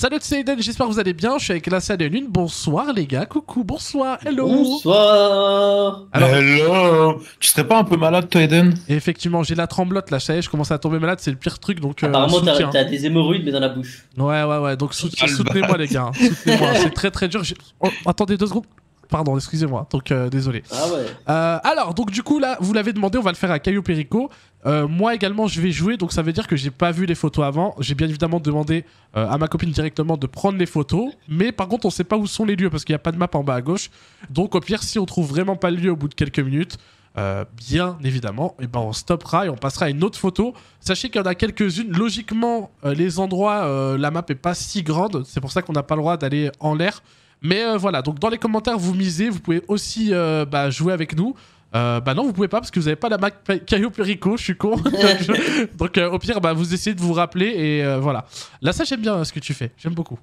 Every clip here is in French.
Salut c'est Eden, j'espère que vous allez bien. Je suis avec la salle de lune. Bonsoir les gars, coucou, bonsoir, hello. Bonsoir. Alors- Hello Tu serais pas un peu malade, toi, Eden? Effectivement, j'ai la tremblote là, ça y est, je commence à tomber malade, c'est le pire truc donc. euh, Apparemment, t'as des hémorroïdes, mais dans la bouche. Ouais, ouais, ouais, donc sout- soutenez-moi les gars, soutenez-moi, c'est très très dur. j'ai- Oh, attendez deux secondes. Pardon, excusez-moi, donc euh, désolé. Ah ouais. Euh, alors, donc du coup, là, vous l'avez demandé, on va le faire à Caillou Perico. Euh, moi également, je vais jouer, donc ça veut dire que j'ai pas vu les photos avant. J'ai bien évidemment demandé à ma copine directement de prendre les photos, mais par contre, on sait pas où sont les lieux parce qu'il n'y a pas de map en bas à gauche. Donc, au pire, si on trouve vraiment pas le lieu au bout de quelques minutes, euh, bien évidemment, et ben on stoppera et on passera à une autre photo. Sachez qu'il y en a quelques-unes. Logiquement, euh, les endroits, euh, la map est pas si grande, c'est pour ça qu'on n'a pas le droit d'aller en l'air. Mais euh, voilà, donc dans les commentaires, vous misez, vous pouvez aussi euh, bah, jouer avec nous. Euh, bah non, vous pouvez pas parce que vous avez pas la map Caillou Perico, je suis con. donc je- donc, euh, au pire, bah, vous essayez de vous rappeler et euh, voilà. Là, ça, j'aime bien ce que tu fais. J'aime beaucoup.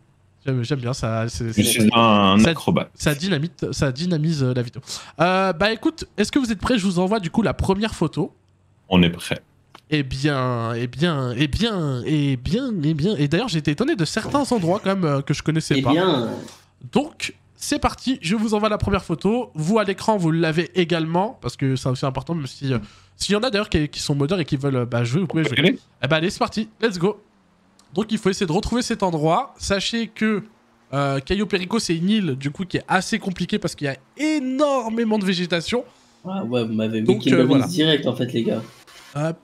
J'aime bien ça. c'est- Je suis un Ça- acrobate. ça, dynamite, ça dynamise euh, la vidéo. Euh, bah écoute, est-ce que vous êtes prêts? Je vous envoie du coup la première photo. On est prêt. Eh bien, eh bien, eh bien, eh bien, eh bien. Et d'ailleurs, j'ai été étonné de certains endroits quand même euh, que je connaissais Eh pas. bien, Donc, c'est parti, je vous envoie la première photo. Vous, à l'écran, vous l'avez également, parce que c'est aussi important, même si... euh, S'il y en a d'ailleurs qui, qui sont modeurs et qui veulent euh, bah, jouer, vous pouvez jouer. Allez. Eh ben allez, c'est parti, let's go. Donc il faut essayer de retrouver cet endroit. Sachez que euh, Cayo Perico, c'est une île, du coup, qui est assez compliquée parce qu'il y a énormément de végétation. ah ouais, vous m'avez mis euh, voilà. direct, en fait, les gars. Hop,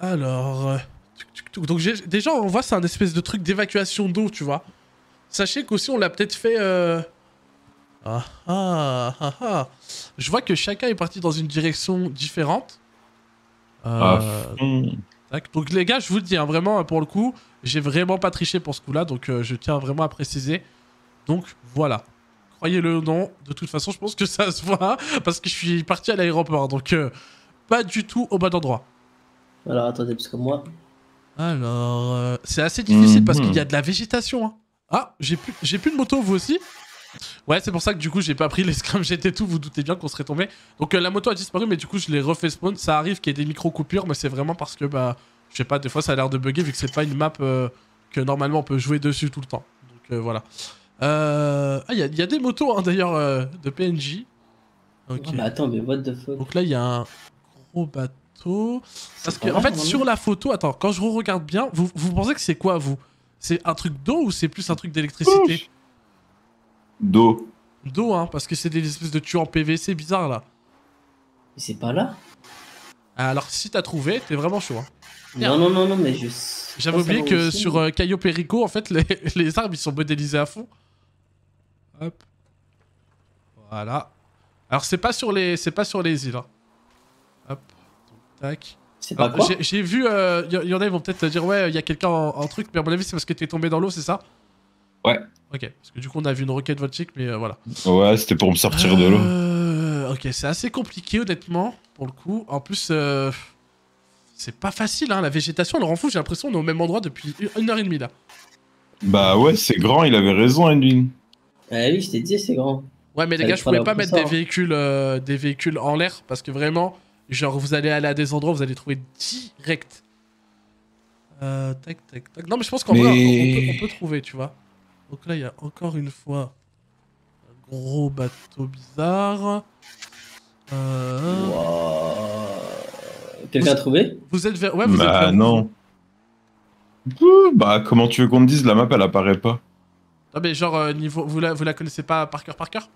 alors... euh, tuc, tuc, tuc. Donc déjà, on voit, c'est un espèce de truc d'évacuation d'eau, tu vois. Sachez qu'aussi, on l'a peut-être fait... euh, Ah, ah, ah, ah. Je vois que chacun est parti dans une direction différente. Euh. Donc les gars, je vous le dis, hein, vraiment, pour le coup, j'ai vraiment pas triché pour ce coup-là, donc euh, je tiens vraiment à préciser. Donc voilà. Croyez-le ou non, de toute façon, je pense que ça se voit, parce que je suis parti à l'aéroport, donc euh, pas du tout au bon endroit. Alors, attendez, parce que moi... Alors, euh, c'est assez difficile parce Mhm. qu'il y a de la végétation. hein. Ah, j'ai plus, j'ai plus de moto, vous aussi? Ouais, c'est pour ça que du coup, j'ai pas pris les scrum jet et tout. Vous doutez bien qu'on serait tombé. Donc, euh, la moto a disparu, mais du coup, je l'ai refait spawn. Ça arrive qu'il y ait des micro-coupures, mais c'est vraiment parce que, bah, je sais pas, des fois, ça a l'air de bugger vu que c'est pas une map euh, que normalement on peut jouer dessus tout le temps. Donc, euh, voilà. Ah, il y, y a des motos hein, d'ailleurs de PNJ. Ok. Ah, bah attends, mais what the fuck? Donc là, il y a un gros bateau. Parce que, en fait, vraiment. sur la photo, attends, quand je regarde bien, vous, vous pensez que c'est quoi, vous? C'est un truc d'eau ou c'est plus un truc d'électricité D'eau. D'eau, hein, parce que c'est des espèces de tuyaux en PVC bizarres, là. Mais c'est pas là Alors, si t'as trouvé, t'es vraiment chaud. hein. Non, non, non, non, mais je... J'avais oublié que aussi, sur euh, Cayo Perico, en fait, les, les arbres, ils sont modélisés à fond. Hop. Voilà. Alors, c'est pas sur les, c'est pas sur les îles. hein. Hop. Donc, tac. C'est pas Alors, quoi j'ai- vu, euh, il y, y en a, ils vont peut-être dire, ouais, il y a quelqu'un en, en truc, mais à mon avis, c'est parce que t'es tombé dans l'eau, c'est ça Ouais. Ok, parce que du coup, on a vu une roquette voltique, mais euh, voilà. Ouais, c'était pour me sortir de l'eau. Euh, ok, c'est assez compliqué, honnêtement, pour le coup. En plus, euh, c'est pas facile, hein, la végétation, elle rend fou. J'ai l'impression qu'on est au même endroit depuis une- heure et demie, là. Bah ouais, c'est grand, il avait raison, Edwin. Ah oui, je t'ai dit, c'est grand. Ouais, mais les gars, je pouvais pas mettre des hein. véhicules, euh, des véhicules en l'air, parce que vraiment, genre, vous allez aller à des endroits, vous allez trouver direct. Euh, tac, tac, tac. Non, mais je pense qu'en Mais- vrai, on, on peut, on peut trouver, tu vois. Donc là, il y a encore une fois un gros bateau bizarre. Euh, Wouah. Quelqu'un a trouvé? Vous êtes vers. Ouais, vous êtes Bah vers- non. Ouh, Bah comment tu veux qu'on te dise, la map elle apparaît pas. Non, mais genre, euh, niveau. Vous la, vous la connaissez pas par cœur, par cœur?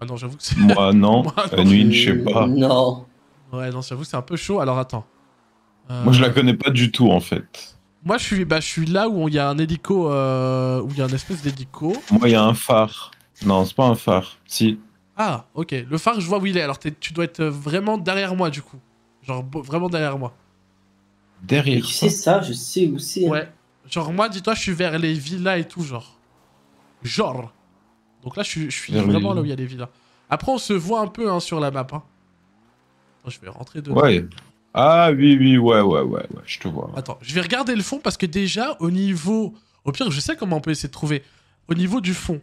Ah non, j'avoue que c'est. Moi non, Moi, non. Edwin je sais pas. Non. Ouais, non, j'avoue c'est un peu chaud. Alors attends. Euh, Moi je la connais pas du tout en fait. Moi, je suis, bah, je suis là où il y a un hélico, euh, où il y a un espèce d'hélico. Moi il y a un phare. Non, c'est pas un phare. Si. Ah, ok. Le phare, je vois où il est. Alors, tu dois être vraiment derrière moi, du coup. Genre, bo- vraiment derrière moi. Derrière. tu sais ça, je sais où c'est. hein. Ouais. Genre, moi, dis-toi, je suis vers les villas et tout, genre. Genre. Donc là, je suis, je suis Vers les vraiment là villas. où il y a les villas. Après, on se voit un peu hein, sur la map. Hein. Attends, je vais rentrer dedans. Ouais. Ah oui, oui, ouais, ouais, ouais, ouais, je te vois. Attends, je vais regarder le fond parce que déjà, au niveau. Au pire, je sais comment on peut essayer de trouver. Au niveau du fond,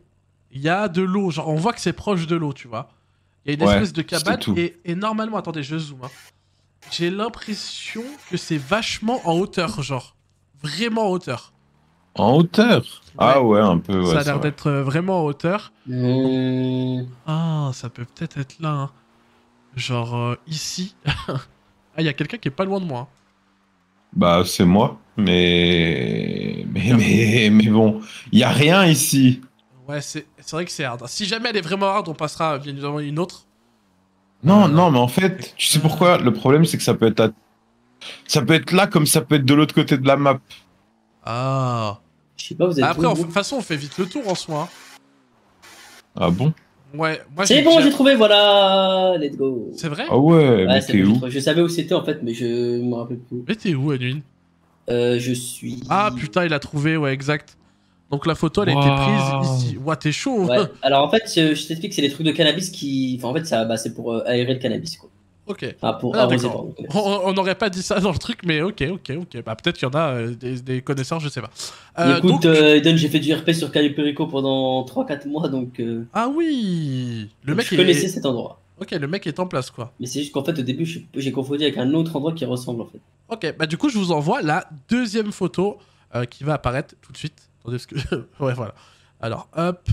il y a de l'eau. Genre, on voit que c'est proche de l'eau, tu vois. Il y a une Ouais, espèce de cabane. tout. Et, et normalement, attendez, je zoome. hein. J'ai l'impression que c'est vachement en hauteur, genre. Vraiment en hauteur. En hauteur? Ah ouais, un peu. Ouais, ça a l'air d'être euh, vraiment en hauteur. Mmh. Ah, ça peut peut-être être là. hein. Genre euh, ici. ah, il y a quelqu'un qui est pas loin de moi. hein. Bah, c'est moi. Mais. Mais, mais, mais bon, il y a rien ici. Ouais, c'est c'est vrai que c'est hard. Si jamais elle est vraiment hard, on passera bien évidemment une autre. Non, Euh, non, mais en fait, tu sais pourquoi? Le problème, c'est que ça peut être à- ça peut être là comme ça peut être de l'autre côté de la map. Ah. Je sais pas, vous êtes Après, de toute façon, on fait vite le tour en soi. hein. Ah bon? Ouais, moi C'est bon, j'ai trouvé, voilà Let's go C'est vrai Ah ouais, mais Ouais, c'est t'es où. Je savais où c'était en fait, mais je me rappelle plus. Mais t'es où, Anuine Euh, je suis. Ah putain, il a trouvé, ouais, exact. Donc la photo, elle a été prise ici. Ouah, t'es chaud. Ouais. Alors en fait, je, t'explique, c'est les trucs de cannabis qui. Enfin, en fait, ça, bah, c'est pour euh, aérer le cannabis, quoi. Ok. Enfin, pour Ah, arroser, d'accord. pardon. On n'aurait pas dit ça dans le truc, mais ok, ok, ok. Bah, peut-être qu'il y en a euh, des, des connaisseurs, je sais pas. Euh, Écoute, donc- euh, Eden, j'ai fait du RP sur Cayo Perico pendant 3-4 mois, donc. euh, Ah oui Le donc mec je est... connaissais cet endroit. Ok, le mec est en place, quoi. Mais c'est juste qu'en fait, au début, j'ai confondu avec un autre endroit qui ressemble, en fait. Ok, bah du coup, je vous envoie la deuxième photo euh, qui va apparaître tout de suite. Attendez, parce que... ouais, voilà. Alors, hop.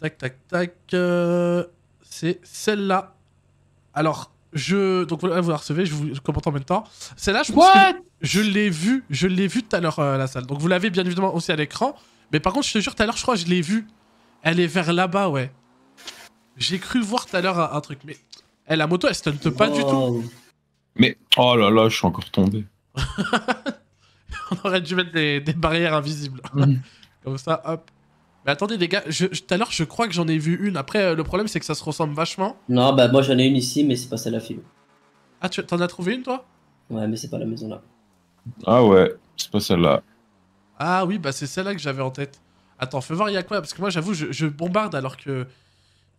Tac, tac, tac. euh, C'est celle-là. Alors, je... Donc voilà, vous la recevez, je vous je commente en même temps. Celle-là, je pense que je l'ai vue. Je l'ai vue tout à l'heure euh, à la salle. Donc vous l'avez bien évidemment aussi à l'écran. Mais par contre, je te jure, tout à l'heure, je crois que je l'ai vue. Elle est vers là-bas, ouais. J'ai cru voir tout à l'heure un, un truc. Mais... Eh, la moto, elle stunt pas du tout. Mais oh là là, je suis encore tombé. On aurait dû mettre des, des barrières invisibles. Mhm. Comme ça, hop. Mais attendez, les gars, tout à l'heure, je crois que j'en ai vu une. Après, euh, le problème, c'est que ça se ressemble vachement. Non, bah, moi, j'en ai une ici, mais c'est pas celle-là, fille. Ah, tu t'en as trouvé une, toi? Ouais, mais c'est pas la maison là. Ah ouais, c'est pas celle-là. Ah oui, bah c'est celle-là que j'avais en tête. Attends, fais voir, il y a quoi? Parce que moi, j'avoue, je, je bombarde alors que.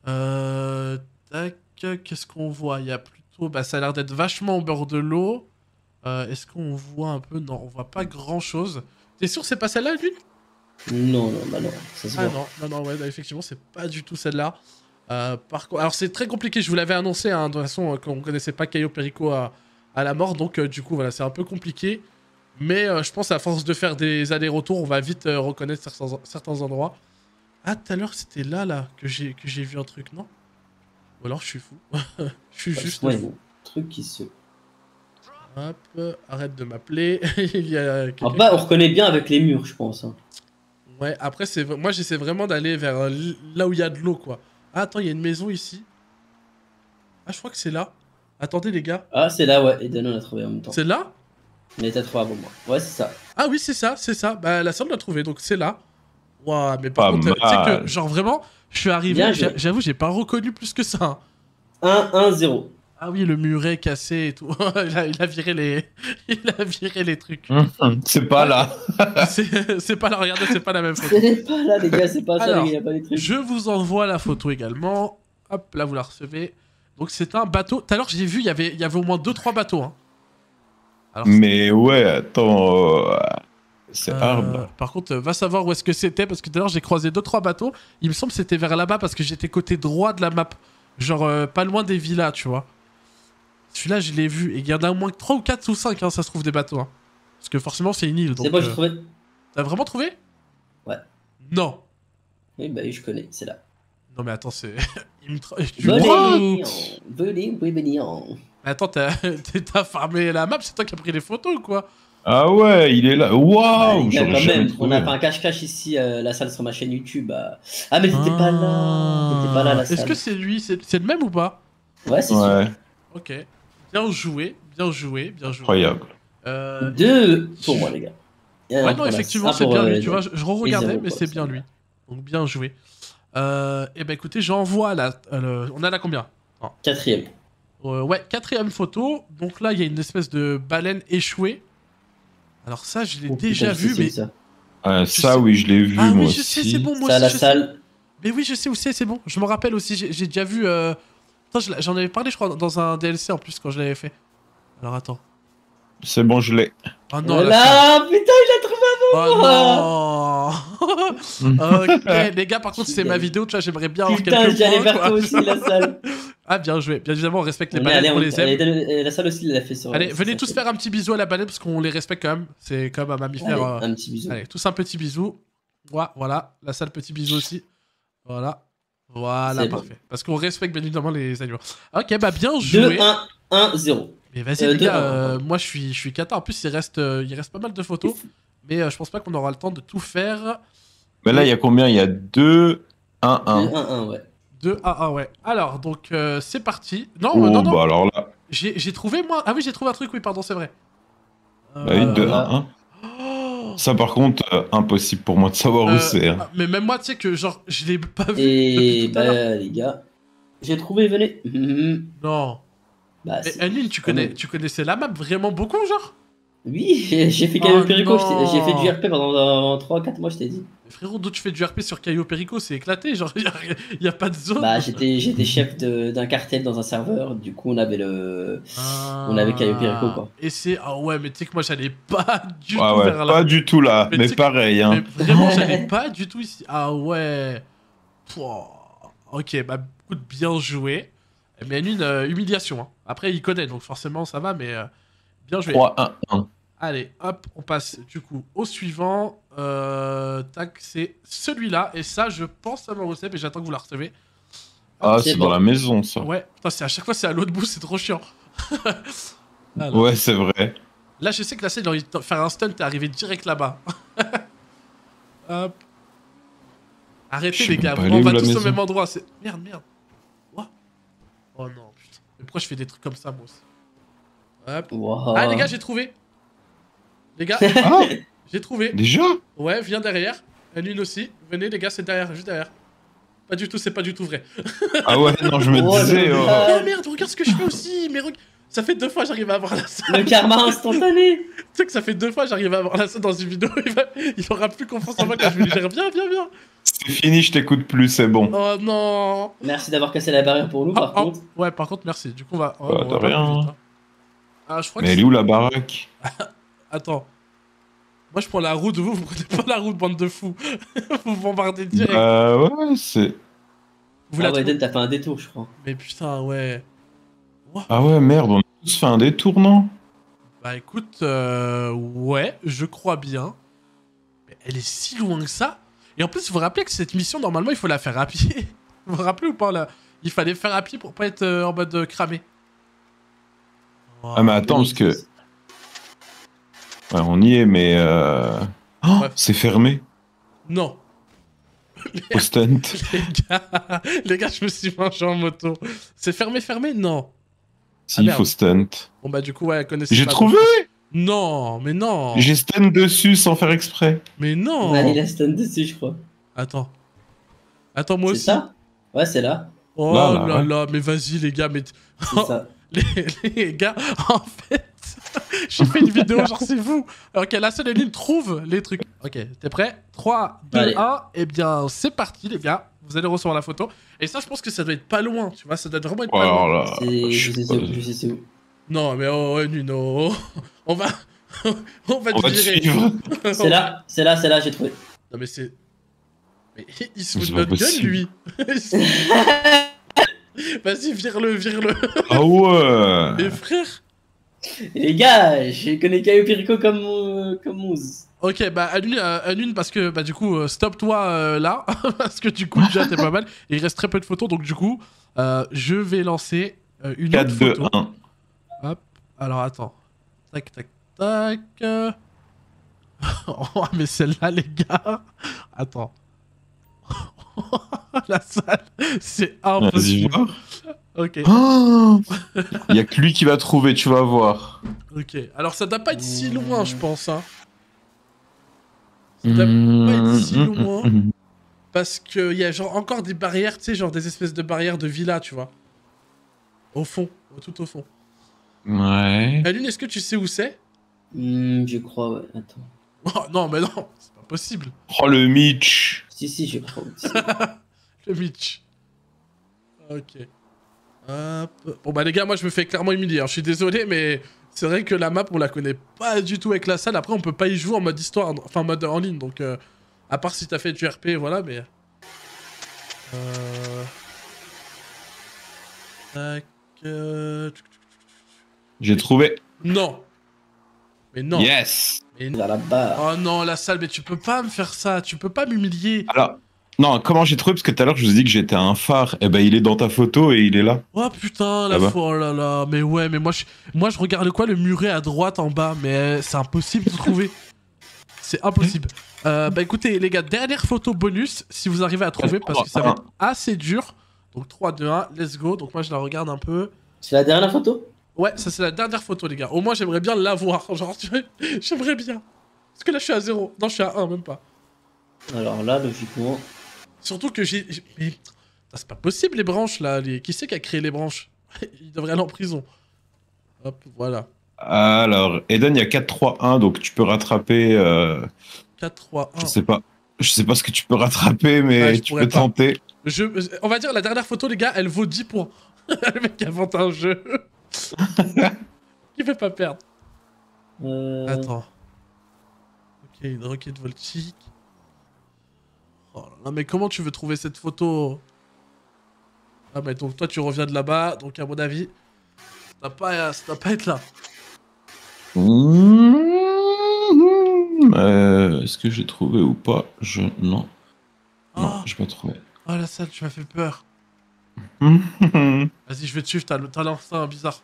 Euh. Tac, qu'est-ce qu'on voit? Il y a plutôt. Bah, ça a l'air d'être vachement au bord de l'eau. Euh, Est-ce qu'on voit un peu? Non, on voit pas grand-chose. T'es sûr que c'est pas celle-là, lui Non, non, bah non, ça se Ah voit. non, non, non, ouais, bah, effectivement, c'est pas du tout celle-là. Euh, par contre, alors c'est très compliqué, je vous l'avais annoncé, hein, de toute façon, euh, qu'on connaissait pas Caio Perico à, à la mort, donc euh, du coup, voilà, c'est un peu compliqué. Mais euh, je pense à force de faire des allers-retours, on va vite reconnaître certains, certains endroits. Ah, tout à l'heure, c'était là, là, que j'ai que j'ai vu un truc, non? Ou alors je suis fou. je suis juste Ouais, fou. truc qui se. Hop, arrête de m'appeler. Il y a on reconnaît bien avec les murs, je pense. hein. Ouais, après, c'est moi j'essaie vraiment d'aller vers euh, là où il y a de l'eau, quoi. Ah, attends, il y a une maison ici. Ah, je crois que c'est là. Attendez, les gars. Ah, c'est là, ouais. Eden, on a trouvé en même temps. C'est là? Il était trouvé avant moi. Ouais, c'est ça. Ah oui, c'est ça, c'est ça. Bah, la seule l'a trouvé, donc c'est là. Waouh, mais par Pas contre, tu sais que, genre vraiment, je suis arrivé, j'avoue, j'ai pas reconnu plus que ça. hein. 1-1-0. Ah oui, le muret cassé et tout. il, a, il a viré les, il a viré les trucs. Hum, C'est pas là. c'est c'est pas là, regardez, c'est pas la même photo. Ce n'est pas là, les gars, c'est pas ça, Alors, les gars, y a pas des trucs. Je vous envoie la photo également. Hop, là vous la recevez. Donc c'est un bateau. Tout à l'heure j'ai vu, il y avait- il y avait au moins 2-3 bateaux. Hein. Alors, Mais ouais, attends. euh, C'est euh, hard. Par contre, va savoir où est-ce que c'était parce que tout à l'heure j'ai croisé 2-3 bateaux. Il me semble que c'était vers là-bas parce que j'étais côté droit de la map. Genre euh, pas loin des villas, tu vois. Celui-là je l'ai vu. Et il y en a au moins 3 ou 4 ou 5, hein, ça se trouve des bateaux. hein. Parce que forcément c'est une île. C'est bon, j'ai trouvé. T'as vraiment trouvé? Ouais. Non. Oui, bah oui, je connais, c'est là. Non mais attends, c'est. il me tra- tu- Venez, pouvez venir. Mais Attends, t'as t'as farmé la map, c'est toi qui as pris les photos ou quoi Ah ouais, il est là. Ah, Waouh, jamais même, on a fait un cache-cache ici, euh, la salle sur ma chaîne YouTube. euh. Ah, mais t'étais pas là. T'étais pas là, la Est-ce salle. que c'est lui C'est c'est le même ou pas? Ouais, c'est sûr. Ouais, Ok. Bien joué, bien joué, bien joué. incroyable. Euh, Deux pour moi, les gars. Et Ouais, non, effectivement, c'est bien euh, lui. Tu vois, je, je re-regardais, mais c'est bien lui. Donc bien joué. Euh, et ben écoutez, j'envoie la. le- On a la combien? Quatrième. Euh, Ouais, quatrième photo. Donc là, il y a une espèce de baleine échouée. Alors ça, je l'ai Oh, déjà sais vu, mais. ça. Je ça, sais- oui, je l'ai vu Ah moi oui, je sais, aussi. c'est bon, moi Ça, aussi. la je sais. salle. Mais oui, je sais où c'est, c'est bon. Je me rappelle aussi, j'ai j'ai déjà vu. Euh, j'en avais parlé, je crois, dans un DLC en plus quand je l'avais fait. Alors attends. C'est bon, je l'ai. Oh non, la salle. Voilà, putain, il a trouvé Oh non ok, les gars, par contre, c'est ma vidéo, tu vois, j'aimerais bien avoir Putain, quelques j'allais vers toi aussi, la salle. Ah, bien joué. Bien évidemment, on respecte les baleines, on on- les aime. allez, La salle aussi, il l'a fait sur. Allez, venez tous faire un petit bisou à la baleine parce qu'on les respecte quand même. C'est même un mammifère. euh, Allez, Un petit bisou. Allez, tous un petit bisou. Voilà, la salle petit bisou aussi. Voilà. Voilà, C'est bon. parfait. Parce qu'on respecte bien évidemment les animaux. Ok, bah bien 2, joué. 1, 1, 0. Mais vas-y Euh, les gars, euh, moi je suis, je suis cata. En plus, il reste, euh, il reste pas mal de photos. Mais euh, je pense pas qu'on aura le temps de tout faire. Mais là, il y a combien? Il y a 2, 1, 2, 1. 1, 1, ouais. 2 à 1, ouais. Alors, donc euh, c'est parti. Non, Oh, non, non. bah alors là, J'ai j'ai trouvé moi. Ah oui, j'ai trouvé un truc, oui, pardon, c'est vrai. bah oui, 2, voilà. 1, 1. Oh Ça, par contre, euh, impossible pour moi de savoir Euh, où c'est. hein. Mais même moi, tu sais que genre, je l'ai pas vu. Et depuis tout à l'heure. bah, les gars, j'ai trouvé, venez. Mhm. Non. Bah, Mais c'est- tu, connais, tu connaissais la map vraiment beaucoup, genre? Oui, j'ai fait Oh Caillou Perico, t'ai- non. j'ai fait du RP pendant 3-4 mois, je t'ai dit. Mais Frérot, d'où tu fais du RP sur Caillou Perico, c'est éclaté, genre, y a, y a pas de zone. Bah, j'étais j'étais chef d'un cartel dans un serveur, du coup, on avait le. Ah. on avait Caillou Perico, quoi. Et c'est. Ah ouais, mais tu sais que moi, j'allais pas du Ah tout ouais, vers là. pas du tout là, Mais pareil. Hein. Mais vraiment, j'allais pas du tout ici. Ah ouais. Pouah. Ok, bah, écoute, bien joué. Mais une euh, humiliation. hein. Après, il connaît, donc forcément, ça va, mais euh, bien joué. 3, 1, 1. Allez, hop, on passe du coup au suivant. Euh, tac, c'est celui-là. Et ça, je pense à ma recette, mais j'attends que vous la recevez. Ah, c'est c'est bon. dans la maison ça. Ouais, putain, c'est à chaque fois, c'est à l'autre bout, c'est trop chiant. Alors, Ouais, c'est vrai. Là, je sais que la scène, envie de faire un stunt, t'es arrivé direct là-bas. hop. Arrêtez, les gars, on va tous au même endroit. c'est- Merde, merde. What Oh non, putain. Mais pourquoi je fais des trucs comme ça, moi aussi? Hop. Wow. Ah, les gars, j'ai trouvé. Les gars, Ah, j'ai trouvé. déjà? Ouais, viens derrière. Une une aussi. Venez, les gars, c'est derrière, juste derrière. Pas du tout, c'est pas du tout vrai. Ah ouais, non, je me Oh, disais. oh. Oh merde, regarde ce que je fais aussi. Mais ça fait deux fois que j'arrive à avoir la salle. Le karma instantané Tu sais que ça fait deux fois que j'arrive à avoir la salle dans une vidéo. Il, va... il aura plus confiance en moi quand je vais lui dire viens, viens, viens. C'est fini, je t'écoute plus, c'est bon. Oh non. Merci d'avoir cassé la barrière pour nous, par Ah, ah, contre. Ouais, par contre, merci. Du coup, on va. oh, Bah, on va rien. plus vite, hein. Ah, je crois Mais que. elle est où la baraque? Attends. Moi, je prends la route. Vous, vous prenez pas la route, bande de fous. vous bombardez direct. Bah ouais, c'est. vous la Ah ouais, t'as fait un détour, je crois. Mais putain, ouais. Ah ouais, merde, on a tous fait un détour, non? Bah écoute, euh, ouais, je crois bien. Mais elle est si loin que ça. Et en plus, vous vous rappelez que cette mission, normalement, il faut la faire à pied. Vous vous rappelez ou pas là? Il fallait faire à pied pour pas être euh, en mode euh, cramé. Ah, mais attends, parce que. Ouais, on y est, mais. Euh... oh, c'est fermé. Non, stunt. les gars, les gars, je me suis mangé en moto. C'est fermé, fermé? Non. Si, merde. faut stunt. Bon bah du coup, ouais, connaissez J'ai trouvé Non, mais non J'ai stunt dessus sans faire exprès. Mais non On a mis la stun dessus, je crois. Attends. Attends, moi C'est aussi. ça? Ouais, c'est là. Oh Là, là là, là, ouais. mais vas-y les gars, mais... C'est ça. Les, les gars, en fait, j'ai fait une vidéo, genre c'est vous. Ok, la seule ligne trouve les trucs. Ok, t'es prêt? 3, 2, Allez. 1. Eh bien, c'est parti, les gars. Vous allez recevoir la photo. Et ça, je pense que ça doit être pas loin, tu vois. Ça doit vraiment être Oh, pas alors loin. C'est- je sais pas. sais où. Non, mais oh, oh, Nuno. On va. on va On va te virer. suivre. C'est là, c'est là, c'est là, j'ai trouvé. Non, mais c'est. Mais il se fout de notre gueule, lui. Vas-y, vire-le, vire-le. Ah ouais Mais frère. Les gars, je connais Caio Perico comme, euh, comme Mousse. Ok, bah annule, euh, annule parce que bah du coup euh, stop-toi euh, là parce que du coup déjà t'es pas mal. Et il reste très peu de photos donc du coup euh, je vais lancer euh, une 4, autre 2, photo. 1. Alors attends, tac tac tac. oh mais celle-là les gars, attends. La salle, c'est Vas-y, impossible. Ok, Oh Il y a que lui qui va trouver, tu vas voir. ok. Alors ça doit pas être si loin je pense hein. Ça doit pas être si loin. Parce qu'il y a genre encore des barrières, tu sais, genre des espèces de barrières de villa, tu vois. Au fond, tout au fond. Ouais. Aline, est-ce que tu sais où c'est? Hmm, je crois, ouais. Attends. Oh non, mais non, c'est pas possible. Oh le Mitch Si, si, je crois. aussi. Le Mitch. Ok. Hop. Bon bah les gars, moi je me fais clairement humilier. hein. Je suis désolé, mais c'est vrai que la map on la connaît pas du tout avec la salle. Après on peut pas y jouer en mode histoire, enfin en mode en ligne. Donc euh, À part si t'as fait du RP, voilà, mais. Euh. Tac. euh, J'ai trouvé. Non. Mais non. Yes. Mais non. Oh non, la salle, mais tu peux pas me faire ça. Tu peux pas m'humilier. Alors, non, comment j'ai trouvé Parce que tout à l'heure, je vous ai dit que j'étais un phare. Eh ben, il est dans ta photo et il est là. Oh putain, la Ah bah. fois, oh là là. Mais ouais, mais moi je, moi, je regarde quoi Le muret à droite en bas, mais euh, c'est impossible de trouver. C'est impossible. Euh, bah écoutez, les gars, dernière photo bonus, si vous arrivez à trouver, parce que ça va être assez dur. Donc 3, 2, 1, let's go. Donc moi je la regarde un peu. C'est la dernière photo? Ouais, ça c'est la dernière photo, les gars. Au moins j'aimerais bien l'avoir. Genre, tu vois, j'aimerais bien. Parce que là je suis à 0. Non, je suis à 1, même pas. Alors là, logiquement. Surtout que j'ai. Putain, C'est pas possible les branches là. Les... Qui c'est qui a créé les branches? Il devrait aller en prison. Hop, voilà. Alors, Eden, il y a 4-3-1, donc tu peux rattraper. euh, 4, 3, 1. je sais pas. Je sais pas ce que tu peux rattraper, mais Ouais, je tu peux pas. tenter. Je... On va dire la dernière photo, les gars, elle vaut 10 points. le mec invente un jeu. Qui fait pas perdre. Euh... Attends. Ok, une roquette voltique. Oh là là, mais comment tu veux trouver cette photo? Ah, mais donc toi, tu reviens de là-bas, donc à mon avis, ça doit pas, pas être là. Mmh, euh, Est-ce que j'ai trouvé ou pas? Je non, Oh, non, j'ai pas trouvé. oh, la salle, tu m'as fait peur. Mmh. Vas-y, je vais te suivre, t'as t'as l'instinct bizarre.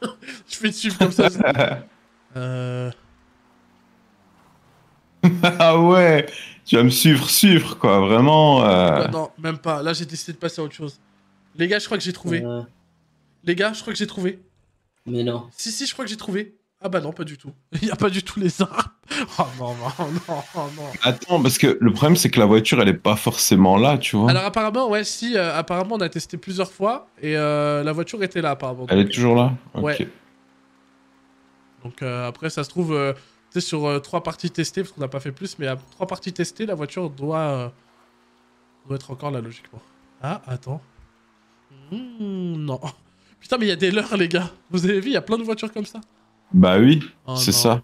je vais te suivre comme ça. euh... ah ouais, tu vas me suivre, suivre quoi, vraiment. euh, ah non, même pas. Là, j'ai décidé de passer à autre chose. Les gars, je crois que j'ai trouvé. euh, Les gars, je crois que j'ai trouvé. Mais non. Si, si, je crois que j'ai trouvé. Ah bah non, pas du tout. Il y a pas du tout les arbres. Oh non, non, non, oh non. Attends, parce que le problème c'est que la voiture elle est pas forcément là, tu vois. Alors apparemment, ouais, si, euh, apparemment on a testé plusieurs fois et euh, la voiture était là apparemment. Elle est toujours là? Ouais. Ok. donc, euh, après, ça se trouve, euh, tu sais, sur euh, trois parties testées, parce qu'on n'a pas fait plus, mais à trois parties testées, la voiture doit, euh, doit être encore là, logiquement. Ah, attends. Mmh, non. Putain, mais il y a des leurres, les gars. Vous avez vu, il y a plein de voitures comme ça. Bah oui, Oh c'est ça.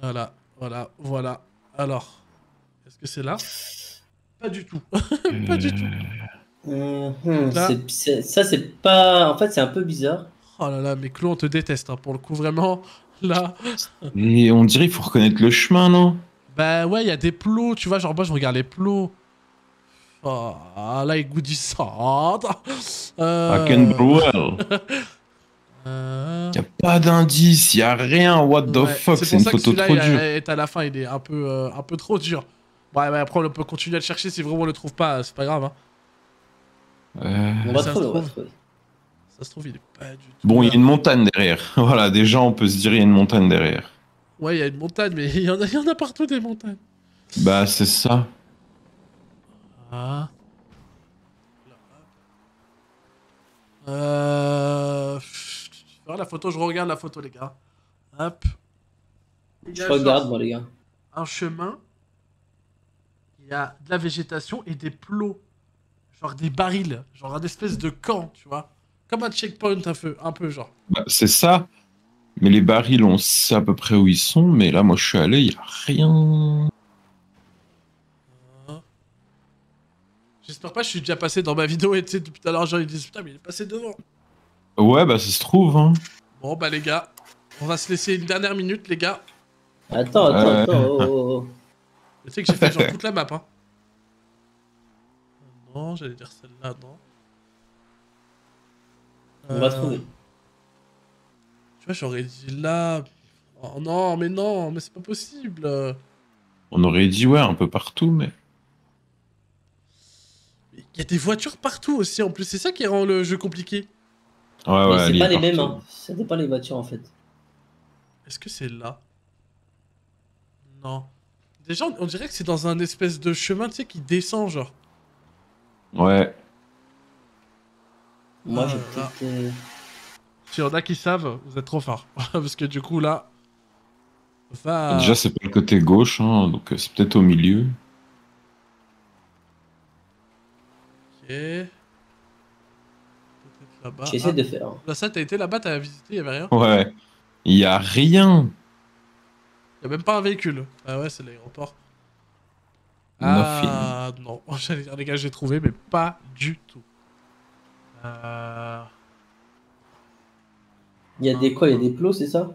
Voilà, voilà, voilà. Alors, est-ce que c'est là? Pas du tout. Pas du tout. C'est- c'est- Ça, c'est pas. En fait, c'est un peu bizarre. Oh là là, mais Clo, on te déteste, hein, pour le coup, vraiment. Là, Et on dirait qu'il faut reconnaître le chemin, non? Bah ouais, il y a des plots, tu vois, genre moi je regarde les plots. Oh, là, égoudissante. Euh... Rock'n'roll. euh, Y a pas d'indice, y a rien. What the ouais, fuck, c'est une photo trop il dure. est à la fin, il est un peu, euh, un peu trop dur. Ouais, ouais, après, on peut continuer à le chercher si vraiment on le trouve pas, c'est pas grave. Hein. Euh, On va on trouver. Ça se trouve, il est pas du tout. Bon, il y a une montagne derrière. Voilà, déjà on peut se dire il y a une montagne derrière. Ouais, il y a une montagne, mais il y, en a- il y en a partout des montagnes. Bah c'est ça. Ah. Euh... Je la photo, je regarde la photo, les gars. Hop. Il y Je regarde, moi, les gars. un chemin. Il y a de la végétation et des plots. Genre des barils. Genre un espèce de camp, tu vois. Comme un checkpoint un peu, un peu genre. Bah, c'est ça. Mais les barils, on sait à peu près où ils sont. Mais là, moi, je suis allé, il y a rien. Hein. J'espère pas, je suis déjà passé dans ma vidéo et tu sais, depuis tout à l'heure, ils disent putain, mais il est passé devant. Ouais, bah ça se trouve. Hein. Bon, bah les gars, on va se laisser une dernière minute, les gars. Attends, attends, attends. oh, oh, oh. Tu sais que j'ai fait genre toute la map, hein. Non, j'allais dire celle-là, non. On va trouver. Tu vois, j'aurais dit là. Oh non, mais non, mais c'est pas possible. On aurait dit ouais, un peu partout, mais. Il y a des voitures partout aussi, en plus. C'est ça qui rend le jeu compliqué. Ouais, Mais ouais, c'est pas les mêmes, hein. Ça dépend les voitures, en fait. Est-ce que c'est là? Non. Déjà, on- on dirait que c'est dans un espèce de chemin, tu sais, qui descend, genre. Ouais. Moi, Ah j'ai là là. peut-être. euh, S'il y en a qui savent, vous êtes trop forts. Parce que du coup, là. Va. Déjà, c'est pas le côté gauche, hein, donc euh, c'est peut-être au milieu. Ok. Peut-être là-bas. J'essaie Ah, de faire. Là, ça, t'as été là-bas, t'as visité, y'avait rien. Ouais. Il y a rien. Y a même pas un véhicule. Ah ouais, c'est l'aéroport. Ah non, j'allais dire les gars, j'ai trouvé, mais pas du tout. Euh... Il y a des quoi Il y a des plots, c'est ça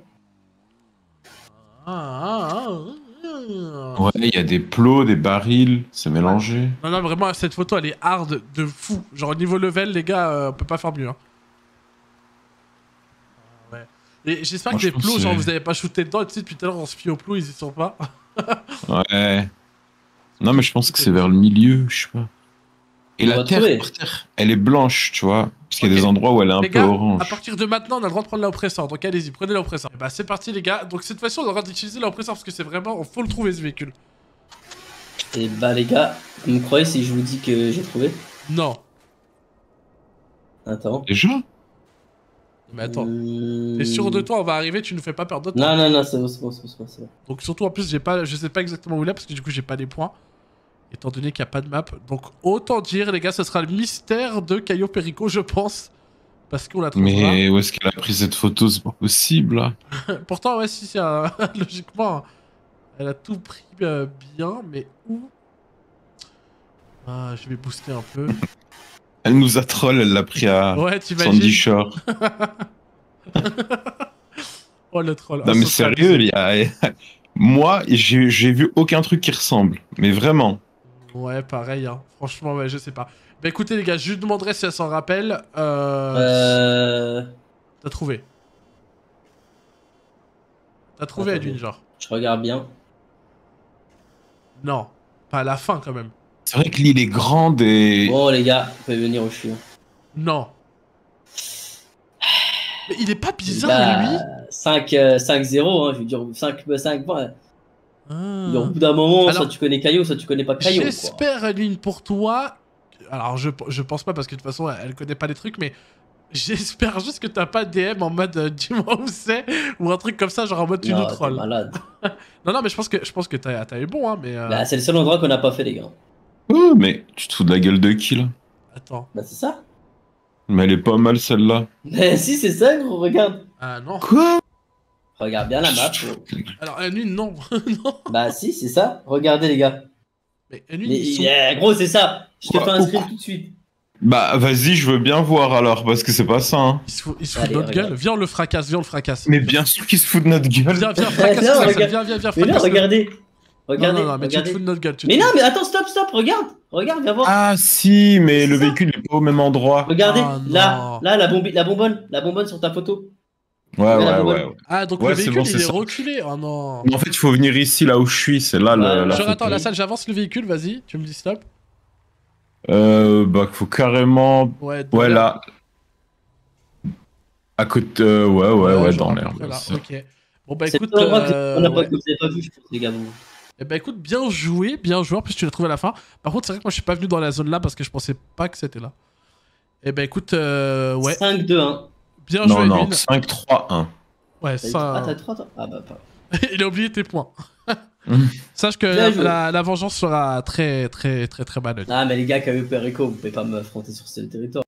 ah, ah, ah. Ouais, il y a des plots, des barils, c'est mélangé. Non, non, vraiment, cette photo, elle est hard de fou. Genre, au niveau level, les gars, euh, on peut pas faire mieux. Hein. Ouais. Et j'espère que les plots, genre, vous avez pas shooté dedans. Et tu sais, depuis tout à l'heure, on se fie aux plots, ils y sont pas. Ouais. Non, mais je pense que c'est vers le milieu, je sais pas. Et On la terre, trouver. par terre, elle est blanche, tu vois. Parce qu'il y a des endroits où elle est un les peu gars, orange. à partir de maintenant, on a le droit de prendre l'oppresseur. Donc, allez-y, prenez l'oppresseur. Et bah, c'est parti, les gars. Donc, cette fois-ci, on a le droit d'utiliser l'oppresseur parce que c'est vraiment, faut le trouver, ce véhicule. Et bah les gars, vous me croyez si je vous dis que j'ai trouvé? Non. Attends. Déjà? Mais attends. T'es sûr de toi, on va arriver, tu nous fais pas perdre de temps. Non, non, non, c'est bon, c'est bon, c'est bon, c'est bon, c'est bon. Donc surtout en plus j'ai pas, je sais pas exactement où il est parce que du coup j'ai pas les points. Étant donné qu'il n'y a pas de map. Donc autant dire les gars, ce sera le mystère de Caio Perico je pense. Parce qu'on la trouvera. Mais où est-ce qu'elle a pris cette photo? C'est pas possible. Pourtant ouais si c'est un- logiquement elle a tout pris euh, bien mais où? Ah, je vais booster un peu. Elle nous a troll, elle l'a pris à Ouais, Sandy Shore. Oh le troll. Non, Oh, mais sérieux, abusé. il y a... Moi, j'ai vu aucun truc qui ressemble. Mais vraiment. Ouais, pareil, hein. franchement, ouais, je sais pas. Bah écoutez les gars, je lui demanderai si elle s'en rappelle. Euh... Euh... T'as trouvé T'as trouvé. Edwin, genre Je regarde bien. Non, pas à la fin quand même. C'est vrai que l'île est grande et... Bon les gars, vous pouvez venir où je suis. hein. Non. Mais il est pas bizarre, lui 5, 5-0, hein, je veux dire 5, 5 points. Ah. Dire, Au bout d'un moment, Alors- soit tu connais Caillou, soit tu connais pas Caillou. quoi. J'espère, Edwin, pour toi. Alors, je, je pense pas parce que de toute façon, elle connaît pas les trucs, mais j'espère juste que t'as pas DM en mode euh, dis-moi où c'est ou un truc comme ça, genre en mode tu nous trolls. malade. Non, non, mais je pense que, je pense que t'as t'as eu bon, hein, mais. euh, Bah, c'est le seul endroit qu'on n'a pas fait, les gars. Oh, mais tu te fous de la gueule de qui, là? Attends. Bah, c'est ça. Mais elle est pas mal, celle-là. Mais si, c'est ça, gros, regarde. Ah non. Quoi? Regarde bien la map. Alors, Edwin, non. non. Bah, si, c'est ça. Regardez, les gars. Mais Mais, ils sont- yeah, gros, c'est ça. Je te fais un screen tout de suite. Bah, vas-y, je veux bien voir, alors, parce que c'est pas ça, hein. ils se foutent, Allez, de notre regarde. gueule. Viens, on le fracasse, viens, on le fracasse. Mais bien sûr qu'ils se foutent de notre gueule. Viens, viens, fracasse Non, regarde. viens, viens, viens, Mais non, fracasse regardez. Regardez, non, non, non, mais tu te regardez. fous de notre gueule. tu te Mais non, mais attends, stop, stop, regarde. Regarde, viens voir. Ah, si, mais le véhicule est pas au même endroit. Regardez, Ah, là, là, la, bombi- la bonbonne, la bonbonne sur ta photo. Ouais, Ouais, ouais. Ah, donc Ouais, le c'est véhicule, bon, il est reculé. Oh non. Mais En fait, il faut venir ici, là où je suis. C'est là le- Ouais, la Je attends, la salle, j'avance le véhicule, vas-y, tu me dis stop. Euh, bah, faut carrément. Ouais, Ouais, là. À côté. euh, ouais, ouais, ouais, genre dans l'air. Ok. Bon, bah écoute. euh, qu'on n'a pas- pas vu, je pense, les gars. Eh ben écoute, bien joué, bien joué. En plus, tu l'as trouvé à la fin. Par contre, c'est vrai que moi, je suis pas venu dans la zone là parce que je pensais pas que c'était là. Eh ben écoute, euh, ouais, 5, 2, 1. Bien Non, joué, non, Edwin. 5, 3, 1. Ouais, ça. Ah, t'as 3, toi Ah, bah, pas. Il a oublié tes points. Sache que la, joué. la- la vengeance sera très, très, très, très malhonnête. Ah, mais les gars, Caillou Perico, vous pouvez pas m'affronter sur ce territoire.